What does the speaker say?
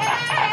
Yeah.